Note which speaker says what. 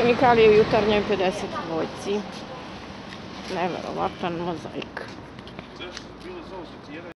Speaker 1: hemikalije u jutarnjoj 50 dvojci. Neverovatan mozaik.